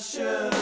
should.